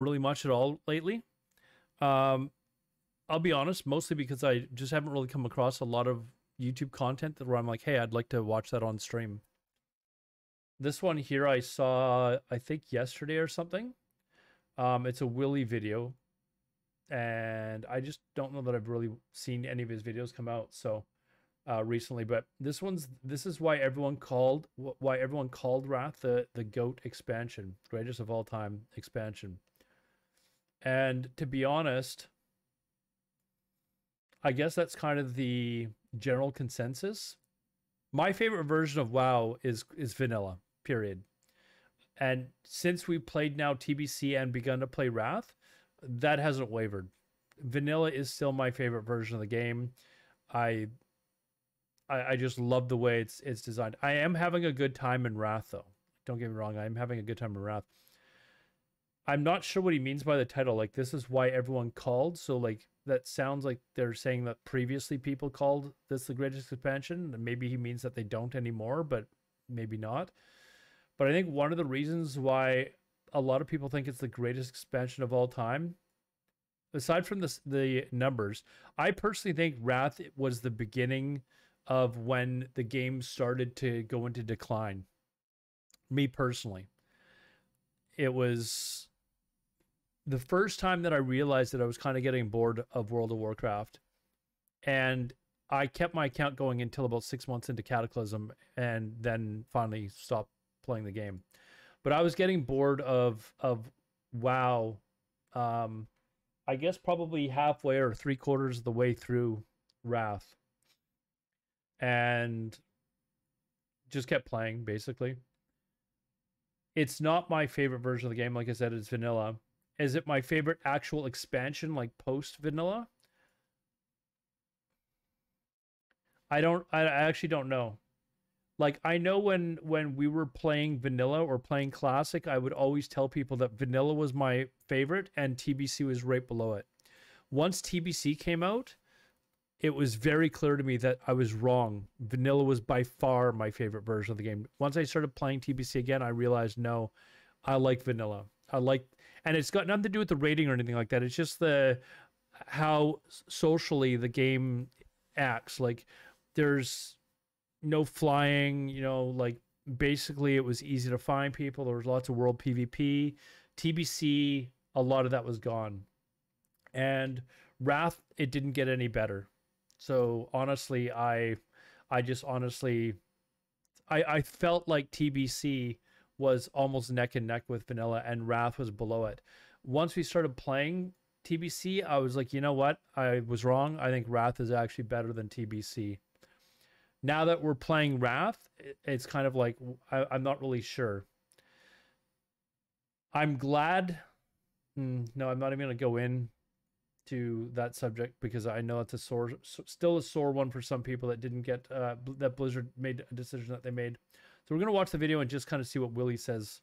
really much at all lately. Um, I'll be honest, mostly because I just haven't really come across a lot of YouTube content that where I'm like, hey, I'd like to watch that on stream. This one here I saw, I think yesterday or something. Um, it's a Willy video, and I just don't know that I've really seen any of his videos come out so uh, recently. But this one's this is why everyone called why everyone called Wrath the the goat expansion, greatest of all time expansion. And to be honest, I guess that's kind of the general consensus. My favorite version of WoW is is vanilla. Period. And since we played now TBC and begun to play Wrath, that hasn't wavered. Vanilla is still my favorite version of the game. I I, I just love the way it's it's designed. I am having a good time in Wrath though. Don't get me wrong, I'm having a good time in Wrath. I'm not sure what he means by the title. Like this is why everyone called. So like that sounds like they're saying that previously people called this the greatest expansion. Maybe he means that they don't anymore, but maybe not. But I think one of the reasons why a lot of people think it's the greatest expansion of all time, aside from the the numbers, I personally think Wrath was the beginning of when the game started to go into decline. Me personally, it was the first time that I realized that I was kind of getting bored of World of Warcraft. And I kept my account going until about six months into Cataclysm and then finally stopped playing the game. But I was getting bored of of WoW. Um, I guess probably halfway or three quarters of the way through Wrath. And just kept playing basically. It's not my favorite version of the game. Like I said, it's vanilla. Is it my favorite actual expansion, like post vanilla? I don't. I actually don't know. Like I know when when we were playing vanilla or playing classic, I would always tell people that vanilla was my favorite and TBC was right below it. Once TBC came out, it was very clear to me that I was wrong. Vanilla was by far my favorite version of the game. Once I started playing TBC again, I realized no, I like vanilla. I like and it's got nothing to do with the rating or anything like that. It's just the how socially the game acts. Like there's no flying, you know, like basically it was easy to find people. There was lots of world PvP. TBC, a lot of that was gone. And Wrath, it didn't get any better. So honestly, I I just honestly I I felt like TBC was almost neck and neck with Vanilla, and Wrath was below it. Once we started playing TBC, I was like, you know what? I was wrong. I think Wrath is actually better than TBC. Now that we're playing Wrath, it's kind of like I, am not really sure. I'm glad. Hmm, no, I'm not even going to go in to that subject because I know it's a sore, still a sore one for some people that didn't get uh, that Blizzard made a decision that they made. So we're going to watch the video and just kind of see what Willy says.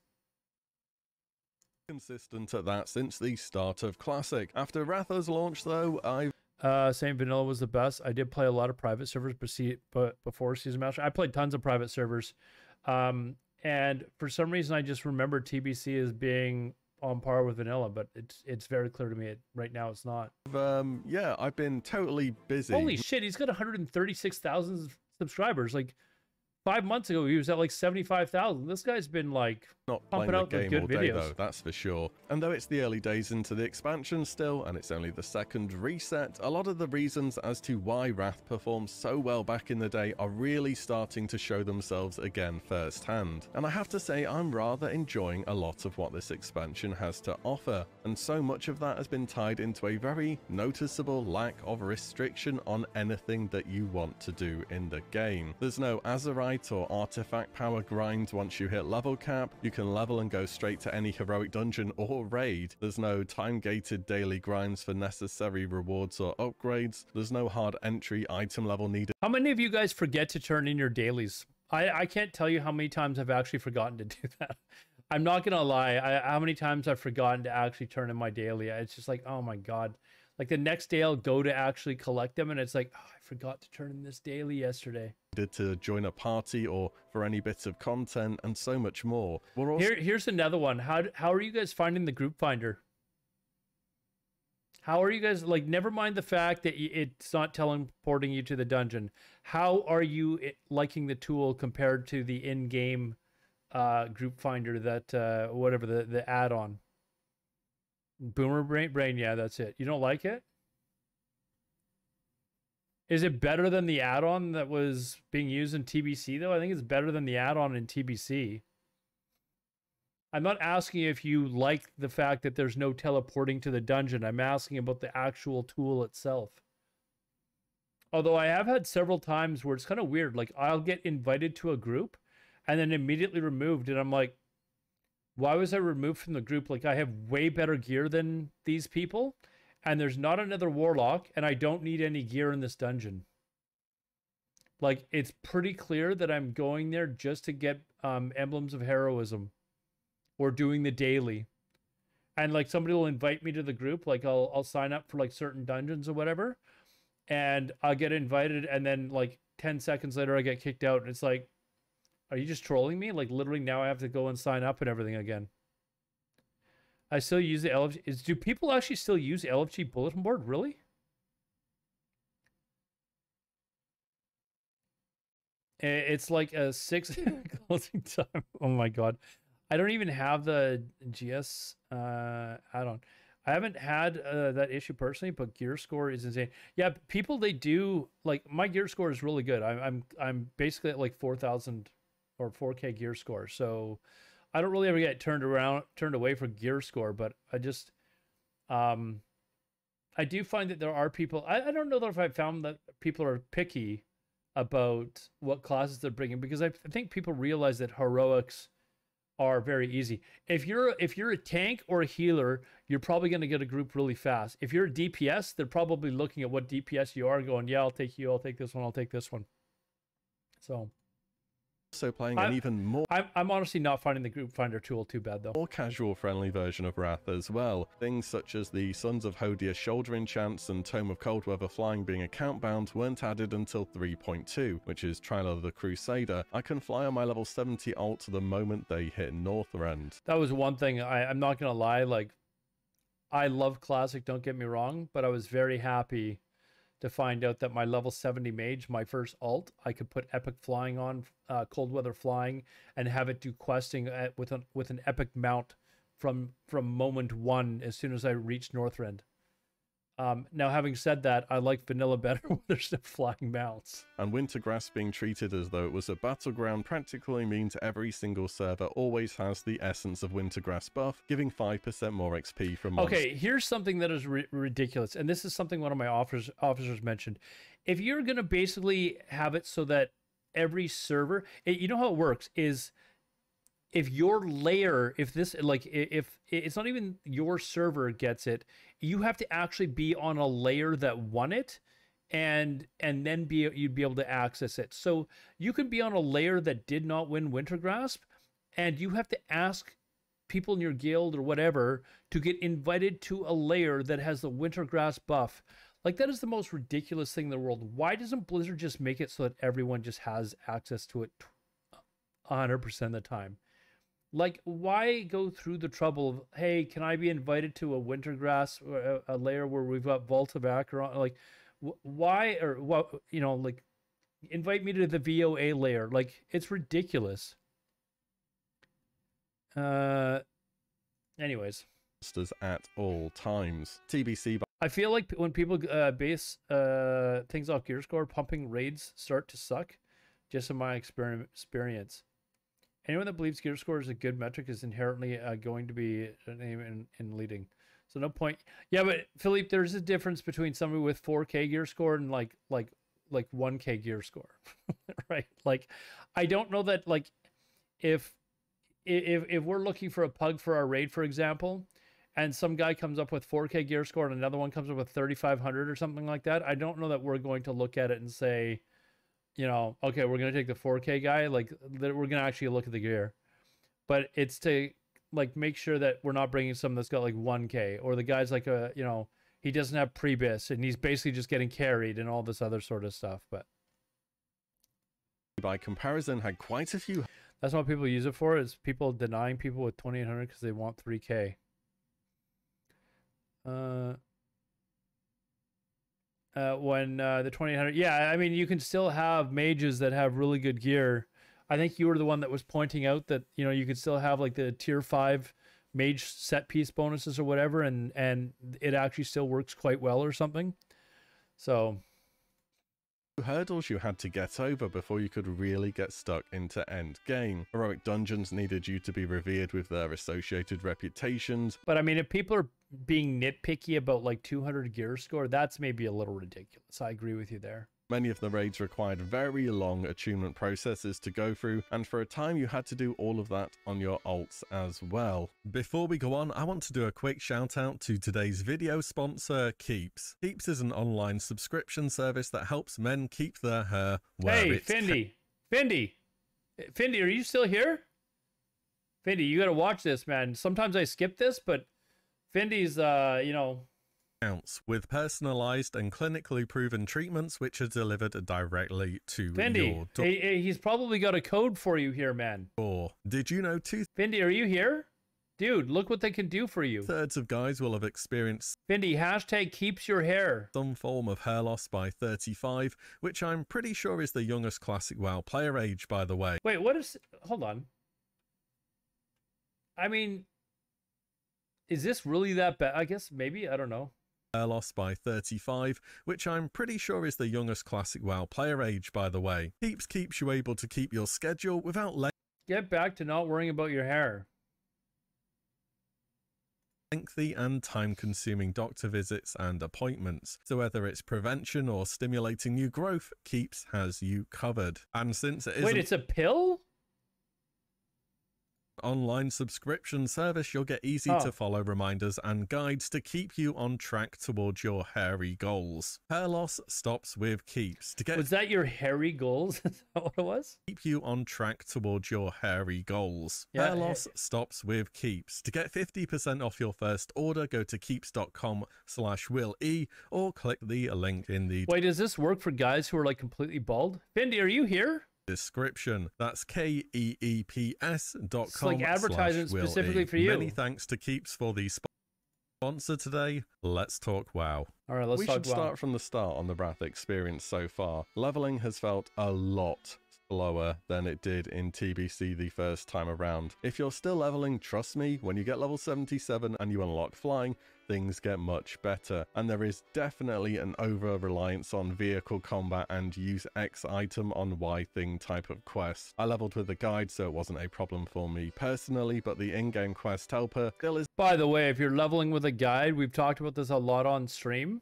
Consistent at that since the start of Classic. After Wratha's launch, though, I've uh, saying vanilla was the best. I did play a lot of private servers, but before Season Master, I played tons of private servers. Um, and for some reason, I just remember TBC as being on par with vanilla, but it's it's very clear to me it, right now it's not. Um, yeah, I've been totally busy. Holy shit, he's got 136,000 subscribers. Like, five months ago he was at like 75,000. This guy's been like not pumping out the game all day videos. though, that's for sure. And though it's the early days into the expansion still, and it's only the second reset, a lot of the reasons as to why Wrath performed so well back in the day are really starting to show themselves again firsthand. And I have to say I'm rather enjoying a lot of what this expansion has to offer, and so much of that has been tied into a very noticeable lack of restriction on anything that you want to do in the game. There's no Azerite or artifact power grind once you hit level cap. You can level and go straight to any heroic dungeon or raid. There's no time-gated daily grinds for necessary rewards or upgrades. There's no hard entry item level needed. How many of you guys forget to turn in your dailies? I, I can't tell you how many times I've actually forgotten to do that. I'm not gonna lie. I, how many times I've forgotten to actually turn in my daily? It's just like, oh my god. Like the next day, I'll go to actually collect them, and it's like, oh, forgot to turn in this daily yesterday Did to join a party or for any bits of content and so much more. Also- Here, here's another one. How how are you guys finding the group finder? How are you guys like? Never mind the fact that it's not teleporting you to the dungeon. How are you eh, liking the tool compared to the in-game uh, group finder that uh, whatever the the add-on? Boomer brain, brain. Yeah, that's it. You don't like it? Is it better than the add-on that was being used in TBC though? I think it's better than the add-on in TBC. I'm not asking if you like the fact that there's no teleporting to the dungeon. I'm asking about the actual tool itself. Although I have had several times where it's kind of weird. Like I'll get invited to a group and then immediately removed. And I'm like, why was I removed from the group? Like I have way better gear than these people. And there's not another warlock. And I don't need any gear in this dungeon. Like it's pretty clear that I'm going there just to get um, emblems of heroism or doing the daily. And like somebody will invite me to the group, like I'll I'll sign up for like certain dungeons or whatever, and I'll get invited, and then like ten seconds later I get kicked out, and it's like, are you just trolling me? Like literally now I have to go and sign up and everything again. I still use the LFG. Is do people actually still use LFG bulletin board? Really? It's like a six closing time. Oh my god. I don't even have the GS uh, add-on. I haven't had uh, that issue personally, but gear score is insane. Yeah, people they do like my gear score is really good. I'm I'm I'm basically at like four thousand or four K gear score. So I don't really ever get turned around turned away for gear score, but I just um I do find that there are people. I, I don't know if I found that people are picky about what classes they're bringing because I, I think people realize that heroics are very easy. If you're if you're a tank or a healer, you're probably going to get a group really fast. If you're a DPS, they're probably looking at what DPS you are, going, "Yeah, I'll take you. I'll take this one. I'll take this one." So also playing I'm, an even more. I'm, I'm honestly not finding the group finder tool too bad though. More casual friendly version of Wrath as well. Things such as the Sons of Hodir shoulder enchants and Tome of Coldweather flying being account bound weren't added until 3.2, which is Trial of the Crusader. I can fly on my level 70 alt the moment they hit Northrend. That was one thing. I, I'm not gonna lie, like I love classic, don't get me wrong, but I was very happy to find out that my level 70 mage, my first alt, I could put epic flying on, uh, cold weather flying, and have it do questing at, with an with an epic mount from from moment one as soon as I reach Northrend. Um, now, having said that, I like vanilla better when there's no flying mounts. And Wintergrasp being treated as though it was a battleground practically means every single server always has the essence of Wintergrasp buff, giving 5% more XP from. Okay, here's something that is ri- ridiculous, and this is something one of my officers, officers mentioned. If you're going to basically have it so that every server, it, you know how it works, is if your layer if this like if it's not even your server gets it you have to actually be on a layer that won it and and then be you'd be able to access it. So you could be on a layer that did not win wintergrasp and you have to ask people in your guild or whatever to get invited to a layer that has the wintergrasp buff. Like that is the most ridiculous thing in the world. Why doesn't blizzard just make it so that everyone just has access to it 100% of the time like why go through the trouble of hey can i be invited to a wintergrasp a, a layer where we've got vault of archavon? Like why or what you know like invite me to the voa layer. Like it's ridiculous. Uh anyways. At all times. Tbc By- i feel like when people uh base uh things off gear score pumping raids start to suck just in my experience anyone that believes gear score is a good metric is inherently uh, going to be an aim in, in leading. So no point. Yeah, but Philippe, there's a difference between somebody with 4K gear score and like like like 1K gear score, right? Like, I don't know that like if if if we're looking for a pug for our raid, for example, and some guy comes up with 4K gear score and another one comes up with 3,500 or something like that, I don't know that we're going to look at it and say you know, okay, we're gonna take the 4K guy, like we're gonna actually look at the gear, but it's to like make sure that we're not bringing someone that's got like 1K or the guy's like a you know he doesn't have prebis and he's basically just getting carried and all this other sort of stuff. But by comparison, had quite a few. That's what people use it for. Is people denying people with 2800 because they want 3K. Uh, uh, when uh, the 2800. Yeah, I mean, you can still have mages that have really good gear. I think you were the one that was pointing out that you know you could still have like the tier five mage set piece bonuses or whatever, and and it actually still works quite well or something. So hurdles you had to get over before you could really get stuck into end game. Heroic dungeons needed you to be revered with their associated reputations. But I mean, if people are being nitpicky about like 200 gear score, that's maybe a little ridiculous. I agree with you there. Many of the raids required very long attunement processes to go through, and for a time you had to do all of that on your alts as well. Before we go on, I want to do a quick shout out to today's video sponsor, Keeps. Keeps is an online subscription service that helps men keep their hair where hey. Findy! Findy! Findy, are you still here? Findy, you gotta watch this, man. Sometimes I skip this, but Findy's, uh, you know, with personalized and clinically proven treatments which are delivered directly to Fendi, your door. Hey, he's probably got a code for you here, man. Or did you know two? Fendi, are you here? Dude, look what they can do for you. Thirds of guys will have experienced Fendi, hashtag keeps your hair. Some form of hair loss by 35, which I'm pretty sure is the youngest classic WoW player age, by the way. Wait, what is hold on. I mean, is this really that bad? I guess maybe, I don't know loss by 35, which I'm pretty sure is the youngest classic WoW player age, by the way. Keeps keeps you able to keep your schedule without letting Get back to not worrying about your hair. Lengthy and time consuming doctor visits and appointments. So, whether it's prevention or stimulating new growth, Keeps has you covered. And since it is. Wait, it's a pill? Online subscription service, you'll get easy oh. to follow reminders and guides to keep you on track towards your hairy goals. Hair loss stops with keeps. To get Was that your hairy goals? Is that what it was? Keep you on track towards your hairy goals. Yeah, Hair loss stops with keeps. To get 50% off your first order, go to keeps.com slash will e or click the link in the Wait, does this work for guys who are like completely bald? Fendi, are you here? Description. That's K E E P S dot com. like advertising specifically for you. Many thanks to Keeps for the sponsor today. Let's talk WoW. All right, let's we talk should WoW. start from the start on the Wrath experience so far. Leveling has felt a lot slower than it did in TBC the first time around. If you're still leveling, trust me, when you get level 77 and you unlock flying, things get much better. And there is definitely an over reliance on vehicle combat and use X item on Y thing type of quest. I leveled with the guide, so it wasn't a problem for me personally, but the in-game quest helper still is. By the way, if you're leveling with a guide, we've talked about this a lot on stream.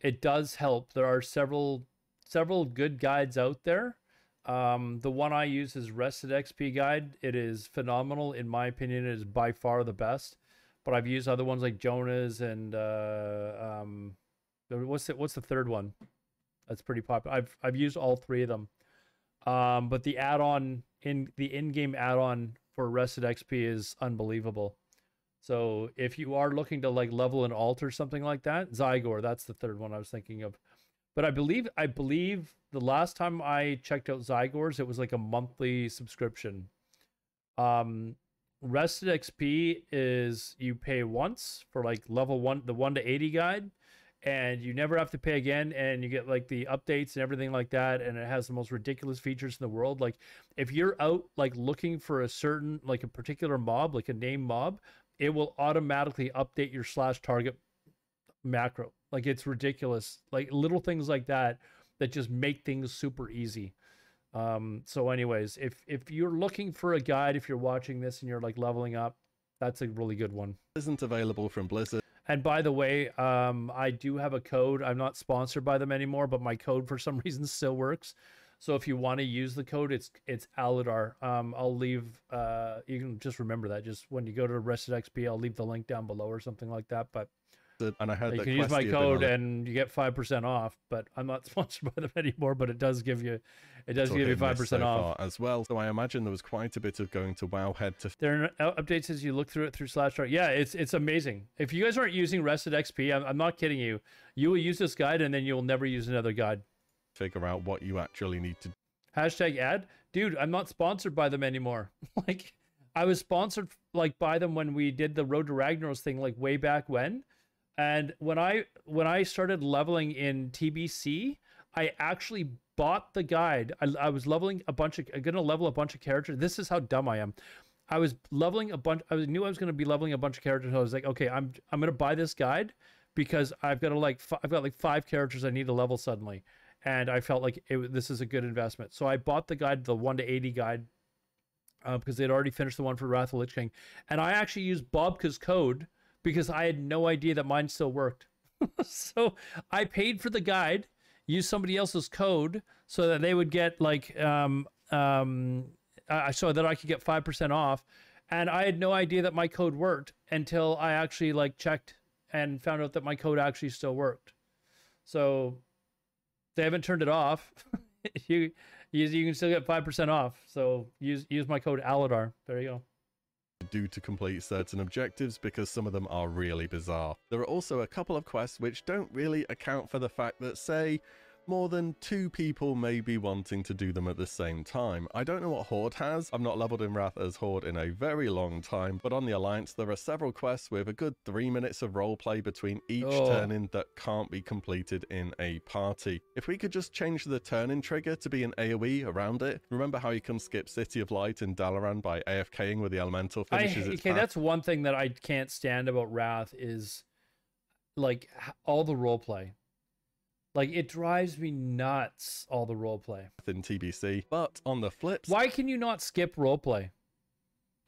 It does help. There are several several good guides out there. Um, the one I use is Rested XP guide. It is phenomenal. In my opinion, it is by far the best but I've used other ones like Joana's and uh, um, what's the, what's the third one? That's pretty popular. I've I've used all three of them. Um, but the add-on in the in-game add-on for Rested XP is unbelievable. So if you are looking to like level an alt or something like that, Zygor, that's the third one I was thinking of. But I believe I believe the last time I checked out Zygor's, it was like a monthly subscription. Um, Rested XP is you pay once for like level one, the one to 80 guide, and you never have to pay again. And you get like the updates and everything like that. And it has the most ridiculous features in the world. Like if you're out like looking for a certain, like a particular mob, like a name mob, it will automatically update your slash target macro. Like it's ridiculous. Like little things like that that just make things super easy. Um, so anyways, if if you're looking for a guide, if you're watching this and you're like leveling up, that's a really good one. Isn't available from Blizzard. And by the way, um, I do have a code. I'm not sponsored by them anymore, but my code for some reason still works. So if you want to use the code, it's it's Alodar. Um, I'll leave. Uh, you can just remember that. Just when you go to Rested XP, I'll leave the link down below or something like that. But and I heard you can use my code and you get five percent off. But I'm not sponsored by them anymore. But it does give you, it does give you five percent so off as well. So I imagine there was quite a bit of going to Wowhead to. There are uh, updates as you look through it through Slashdot. Yeah, it's it's amazing. If you guys aren't using Rested XP, I'm, I'm not kidding you. You will use this guide and then you'll never use another guide. Figure out what you actually need to. Hashtag ad, dude. I'm not sponsored by them anymore. like I was sponsored like by them when we did the Road to Ragnaros thing, like way back when And when I when I started leveling in TBC, I actually bought the guide. I, I was leveling a bunch of I'm gonna level a bunch of characters. This is how dumb I am. I was leveling a bunch. I knew I was gonna be leveling a bunch of characters. I was like, okay, I'm I'm gonna buy this guide because I've got like I've got like five characters I need to level suddenly, and I felt like it, this is a good investment. So I bought the guide, the one to eighty guide, uh, because they'd already finished the one for Wrath of Lich King, and I actually used Bobka's code because I had no idea that mine still worked. so I paid for the guide, used somebody else's code so that they would get like um um uh, so that I could get five percent off, and I had no idea that my code worked until I actually like checked and found out that my code actually still worked. So they haven't turned it off. you, you you can still get five percent off. So use use my code Alodar. There you go do to complete certain objectives because some of them are really bizarre. There are also a couple of quests which don't really account for the fact that, say, more than two people may be wanting to do them at the same time. I don't know what Horde has, I've not leveled in Wrath as Horde in a very long time, but on the Alliance there are several quests with a good three minutes of roleplay between each oh. turn-in that can't be completed in a party. If we could just change the turn-in trigger to be an AoE around it, remember how you can skip City of Light in Dalaran by AFKing where the Elemental finishes I, Okay, path? that's one thing that I can't stand about Wrath is like all the roleplay like it drives me nuts all the role play in TBC. But on the flip, why can you not skip roleplay?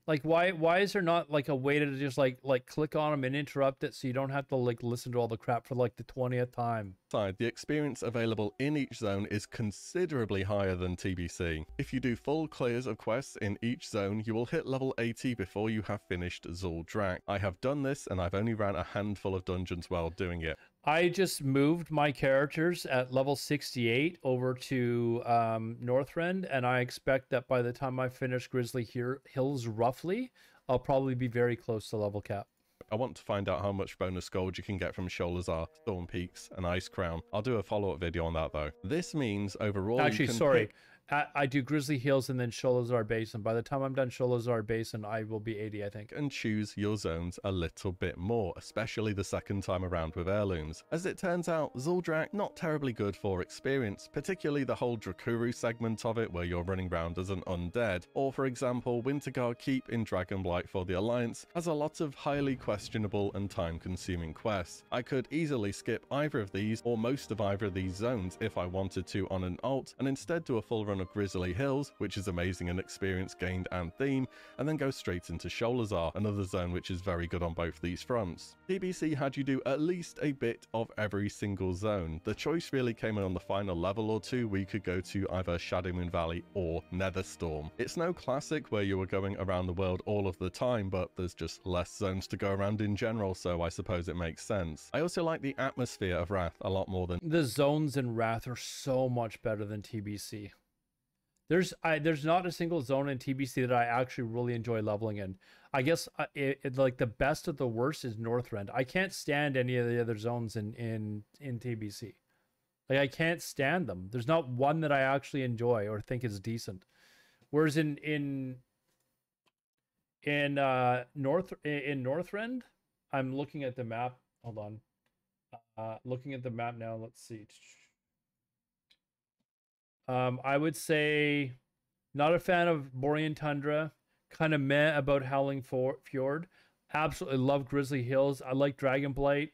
Like why why is there not like a way to just like like click on them and interrupt it so you don't have to like listen to all the crap for like the 20th time? Side, the experience available in each zone is considerably higher than TBC. If you do full clears of quests in each zone, you will hit level 80 before you have finished Zul'Drak. I have done this and I've only ran a handful of dungeons while doing it. I just moved my characters at level 68 over to um, Northrend, and I expect that by the time I finish Grizzly Here, Hills roughly, I'll probably be very close to level cap. I want to find out how much bonus gold you can get from Sholazar, Storm Peaks, and Ice Crown. I'll do a follow-up video on that though. This means overall Actually, sorry. Pick... I, do Grizzly Hills and then Sholazar Basin. By the time I'm done Sholazar Basin, I will be 80, I think. And choose your zones a little bit more, especially the second time around with heirlooms. As it turns out, Zul'Drak not terribly good for experience, particularly the whole Drakuru segment of it where you're running around as an undead. Or for example, Wintergarde Keep in Dragonblight for the Alliance has a lot of highly questionable and time-consuming quests. I could easily skip either of these or most of either of these zones if I wanted to on an alt and instead do a full run of Grizzly Hills, which is amazing and experience gained and theme, and then go straight into Sholazar, another zone which is very good on both these fronts. TBC had you do at least a bit of every single zone. The choice really came in on the final level or two where you could go to either Shadowmoon Valley or Netherstorm. It's no classic where you were going around the world all of the time, but there's just less zones to go around in general, so I suppose it makes sense. I also like the atmosphere of Wrath a lot more than... The zones in Wrath are so much better than TBC. There's I there's not a single zone in TBC that I actually really enjoy leveling in. I guess uh, it, it, like the best of the worst is Northrend. I can't stand any of the other zones in in in TBC. Like I can't stand them. There's not one that I actually enjoy or think is decent. Whereas in in in uh North in Northrend, I'm looking at the map. Hold on. Uh looking at the map now. Let's see. Um, I would say not a fan of Borean Tundra. Kind of meh about Howling Fjord. Absolutely love Grizzly Hills. I like Dragonblight.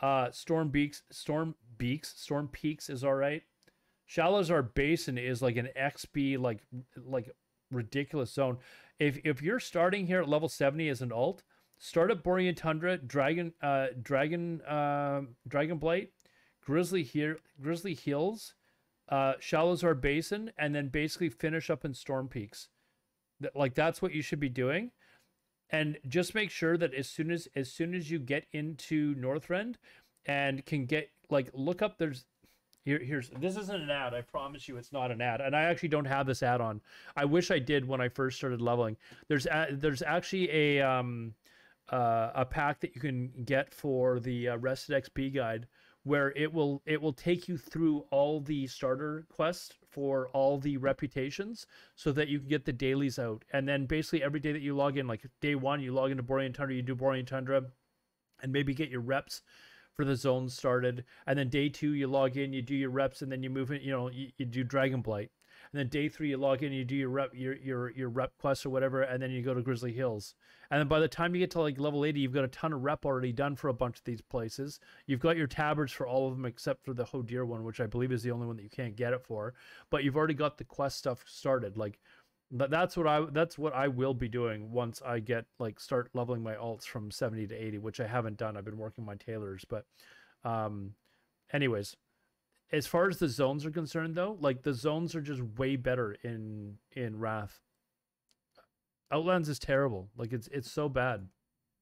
Uh, Storm Beaks, Storm Beaks, Storm Peaks is all right. Sholazar Basin is like an XP, like like ridiculous zone. If if you're starting here at level 70 as an alt, start at Borean Tundra, Dragon, uh, Dragon, uh, Dragonblight, Grizzly here, Grizzly Hills, uh, Sholazar Basin, and then basically finish up in Storm Peaks. That, Like that's what you should be doing, and just make sure that as soon as as soon as you get into Northrend, and can get like look up there's here, here's this isn't an ad. I promise you, it's not an ad, and I actually don't have this ad on. I wish I did when I first started leveling. There's a, there's actually a um uh, a pack that you can get for the uh, Rested XP guide where it will it will take you through all the starter quests for all the reputations so that you can get the dailies out and then basically every day that you log in like day one you log into borean tundra you do borean tundra and maybe get your reps for the zones started. And then day two, you log in, you do your reps, and then you move in. You know, you, you do Dragon Blight. And then day three, you log in, you do your rep, your your your rep quest or whatever, and then you go to Grizzly Hills. And then by the time you get to like level 80, you've got a ton of rep already done for a bunch of these places. You've got your tabards for all of them except for the Hodir one, which I believe is the only one that you can't get it for. But you've already got the quest stuff started. Like that's what I that's what I will be doing once I get like start leveling my alts from 70 to 80, which I haven't done. I've been working my tailors, but um anyways, as far as the zones are concerned though, like the zones are just way better in in Wrath. Outlands is terrible. Like it's it's so bad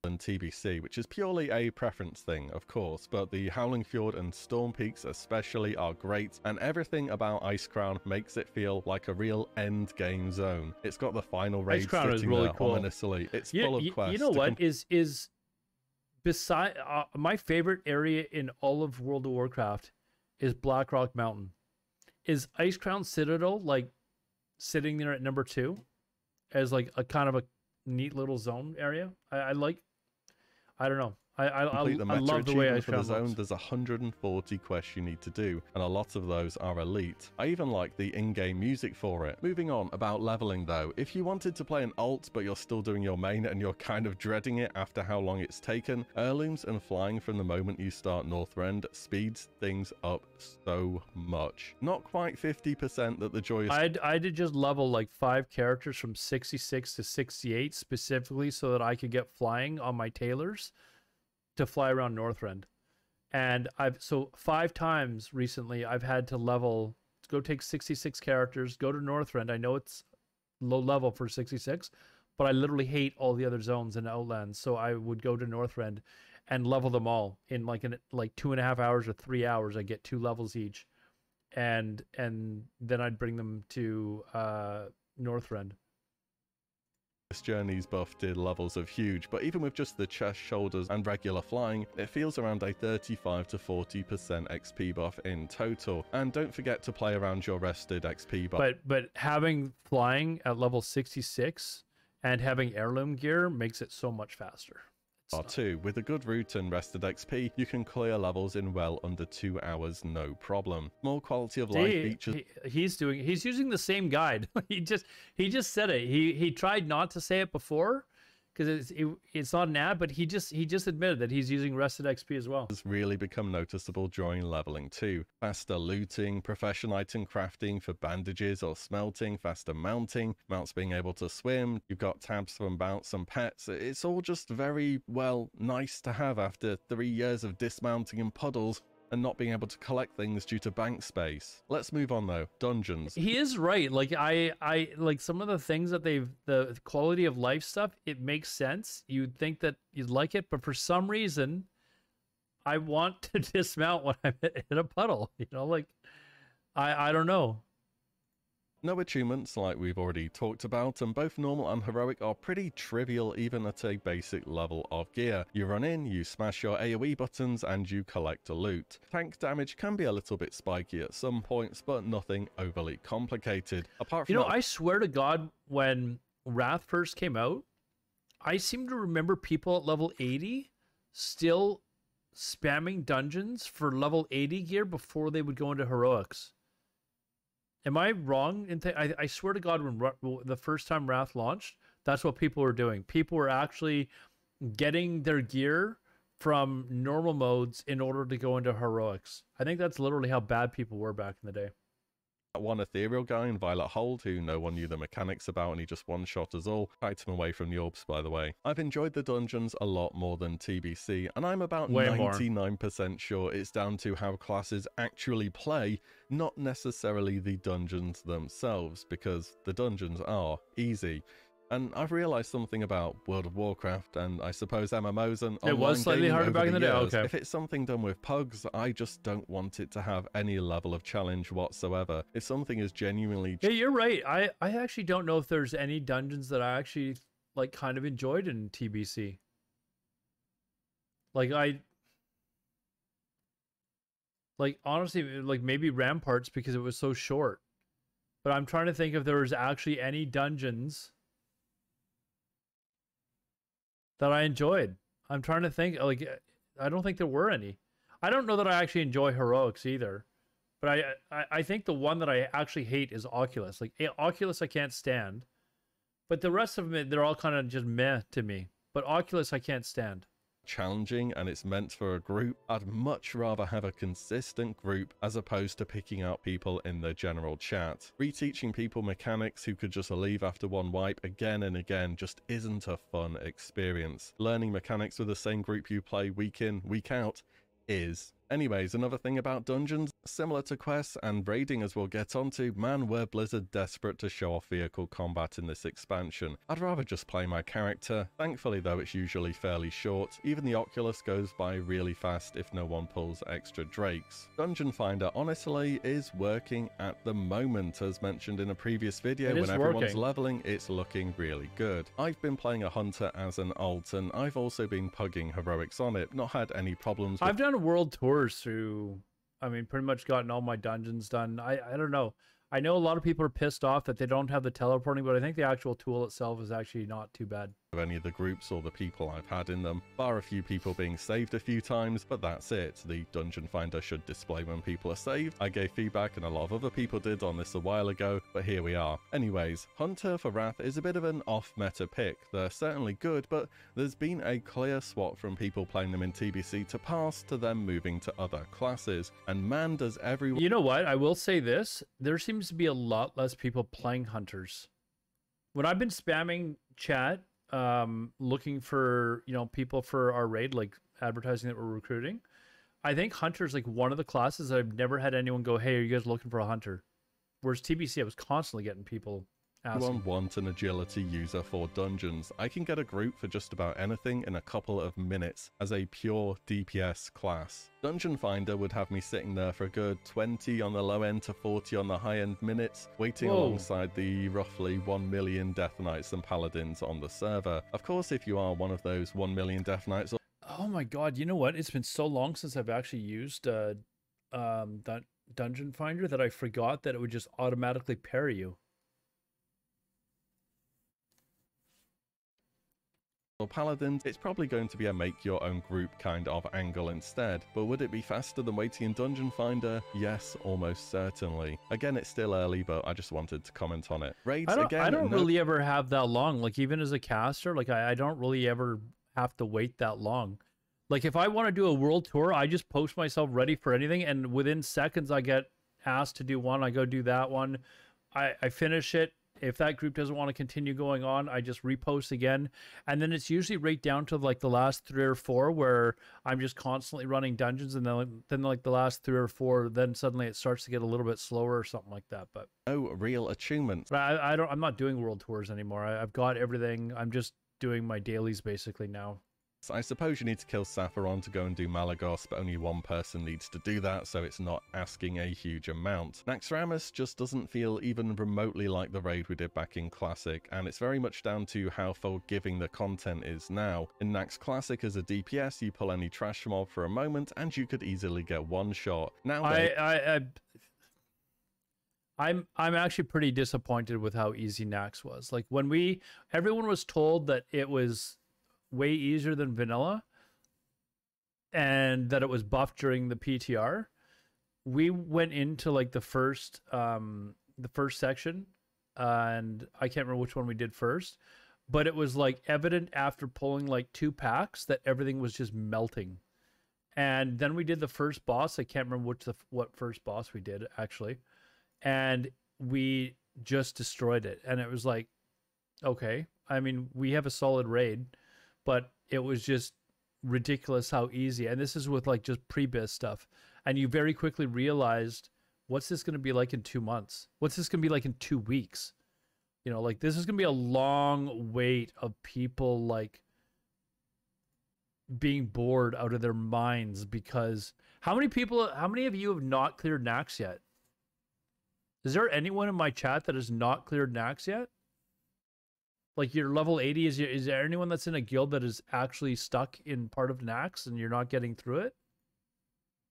And TBC, which is purely a preference thing, of course, but the Howling Fjord and Storm Peaks especially are great, and everything about Ice Crown makes it feel like a real end game zone. It's got the final raid Icecrown sitting really there cool. ominously. It's you, full of quests. You know what is is beside uh, my favorite area in all of World of Warcraft is Blackrock Mountain. Is Ice Crown Citadel like sitting there at number two as like a kind of a neat little zone area? I, I like I don't know. I I, I, I love the way I for the zone. There's 140 quests you need to do, and a lot of those are elite. I even like the in-game music for it. Moving on about leveling though, if you wanted to play an alt but you're still doing your main and you're kind of dreading it after how long it's taken, heirlooms and flying from the moment you start Northrend speeds things up so much. Not quite 50% that the joy. I'd I did just level like five characters from 66 to 68 specifically so that I could get flying on my tailors to fly around Northrend. And I've so five times recently I've had to level go take 66 characters, go to Northrend. I know it's low level for 66, but I literally hate all the other zones in Outlands. So I would go to Northrend and level them all in like in like two and a half hours or three hours. I get two levels each, and and then I'd bring them to uh, Northrend. This journey's buff did levels of huge, but even with just the chest, shoulders, and regular flying, it feels around a 35 to 40% XP buff in total. And don't forget to play around your rested XP buff. But but having flying at level 66 and having heirloom gear makes it so much faster. R2. With a good route and rested XP, you can clear levels in well under two hours, no problem. More quality of life he, features. He, he's doing. He's using the same guide. he just he just said it. He he tried not to say it before, because it's it, it's not an ad, but he just he just admitted that he's using rested XP as well. Has really become noticeable during leveling too. Faster looting, profession item crafting for bandages or smelting, faster mounting, mounts being able to swim. You've got tabs for mounts and pets. It's all just very well nice to have after three years of dismounting in puddles and not being able to collect things due to bank space. Let's move on though. Dungeons. He is right. Like I I like some of the things that they've the quality of life stuff, it makes sense. You'd think that you'd like it, but for some reason I want to dismount when I'm in a puddle. You know, like I I don't know. No achievements like we've already talked about, and both normal and heroic are pretty trivial even at a basic level of gear. You run in, you smash your AoE buttons, and you collect a loot. Tank damage can be a little bit spiky at some points, but nothing overly complicated. Apart from You know, that- I swear to God, when Wrath first came out, I seem to remember people at level 80 still spamming dungeons for level 80 gear before they would go into heroics. Am I wrong? In th- I, I swear to God, when the first time Wrath launched, that's what people were doing. People were actually getting their gear from normal modes in order to go into heroics. I think that's literally how bad people were back in the day one ethereal guy in Violet Hold who no one knew the mechanics about and he just one shot us all. Kicked him away from the orbs, by the way. I've enjoyed the dungeons a lot more than TBC, and I'm about 99% sure it's down to how classes actually play, not necessarily the dungeons themselves, because the dungeons are easy. And I've realised something about World of Warcraft and I suppose MMOs and it was slightly harder back in the day. Okay. If it's something done with pugs, I just don't want it to have any level of challenge whatsoever. If something is genuinely yeah, you're right. I I actually don't know if there's any dungeons that I actually like kind of enjoyed in TBC. Like I like honestly like maybe ramparts because it was so short but i'm trying to think if there was actually any dungeons that I enjoyed. I'm trying to think like I don't think there were any. I don't know that I actually enjoy heroics either. But I, I, I think the one that I actually hate is Oculus. Like eh, Oculus, I can't stand. But the rest of them, eh, they're all kind of just meh to me. But Oculus, I can't stand challenging and it's meant for a group, I'd much rather have a consistent group as opposed to picking out people in the general chat. Reteaching people mechanics who could just leave after one wipe again and again just isn't a fun experience. Learning mechanics with the same group you play week in, week out is. Anyways, another thing about dungeons, similar to quests and raiding as we'll get onto, man were Blizzard desperate to show off vehicle combat in this expansion. I'd rather just play my character. Thankfully though it's usually fairly short, even the Oculus goes by really fast if no one pulls extra drakes. Dungeon Finder honestly is working at the moment as mentioned in a previous video when everyone's working. leveling it's looking really good. I've been playing a hunter as an alt and I've also been pugging heroics on it, not had any problems I've done a world tour through. I mean, pretty much gotten all my dungeons done. I I don't know. I know a lot of people are pissed off that they don't have the teleporting, but I think the actual tool itself is actually not too bad of any of the groups or the people I've had in them, bar a few people being saved a few times, but that's it. The dungeon finder should display when people are saved. I gave feedback and a lot of other people did on this a while ago, but here we are. Anyways, Hunter for Wrath is a bit of an off-meta pick. They're certainly good, but there's been a clear swap from people playing them in TBC to pass to them moving to other classes, and man does everyone- You know what, I will say this, there seems to be a lot less people playing Hunters. When I've been spamming chat um, looking for you know people for our raid, like advertising that we're recruiting. I think hunter's like one of the classes that I've never had anyone go, "Hey, are you guys looking for a hunter?" Whereas TBC, I was constantly getting people Anyone want an agility user for dungeons? I can get a group for just about anything in a couple of minutes as a pure DPS class. Dungeon Finder would have me sitting there for a good 20 on the low end to 40 on the high end minutes, waiting Whoa. alongside the roughly 1 million Death Knights and Paladins on the server. Of course, if you are one of those 1 million Death Knights. Oh my god, you know what? It's been so long since I've actually used uh, um, that Dungeon Finder that I forgot that it would just automatically pair you. For Paladins, it's probably going to be a make your own group kind of angle instead, but would it be faster than waiting in Dungeon Finder? Yes, almost certainly. Again, it's still early, but I just wanted to comment on it. Raids, I don't, again, I don't no... really ever have that long. Like, even as a caster, like, I, I don't really ever have to wait that long. Like, if I want to do a world tour, I just post myself ready for anything, and within seconds, I get asked to do one. I go do that one. I, I finish it if that group doesn't want to continue going on, I just repost again. And then it's usually right down to like the last three or four where I'm just constantly running dungeons. And then, then like the last three or four, then suddenly it starts to get a little bit slower or something like that. But no real achievements. I, I don't, I'm not doing world tours anymore. I, I've got everything. I'm just doing my dailies basically now. I suppose you need to kill Sapphiron to go and do Malygos, but only one person needs to do that, so it's not asking a huge amount. Naxxramas just doesn't feel even remotely like the raid we did back in Classic, and it's very much down to how forgiving the content is now. In Nax Classic as a DPS, you pull any trash mob for a moment, and you could easily get one shot. Now I, I, I... I'm I'm actually pretty disappointed with how easy Nax was. Like when we everyone was told that it was way easier than vanilla and that it was buffed during the PTR. We went into like the first um the first section and I can't remember which one we did first, but it was like evident after pulling like two packs that everything was just melting. And then we did the first boss. I can't remember which the what first boss we did actually. And we just destroyed it. And it was like, okay. I mean, we have a solid raid but it was just ridiculous how easy. And this is with like just pre-BiS stuff. And you very quickly realized what's this going to be like in 2 months? What's this going to be like in 2 weeks? You know, like this is going to be a long wait of people like being bored out of their minds because how many people how many of you have not cleared Nax yet? Is there anyone in my chat that has not cleared Nax yet? Like you're level 80 is, is there anyone that's in a guild that is actually stuck in part of nax and you're not getting through it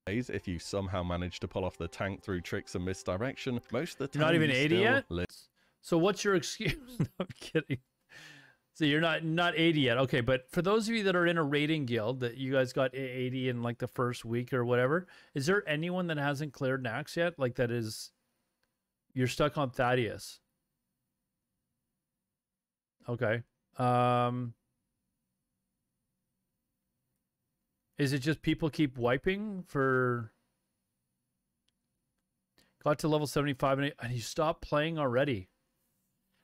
if you somehow manage to pull off the tank through tricks and misdirection most of the time you're not even 80 yet so what's your excuse no, i'm kidding So you're not not 80 yet. Okay, but for those of you that are in a raiding guild that you guys got 80 in like the first week or whatever, is there anyone that hasn't cleared Naxx yet? Like that is you're stuck on Thaddius. Okay. Um Is it just people keep wiping for got to level 75 and and you stopped playing already?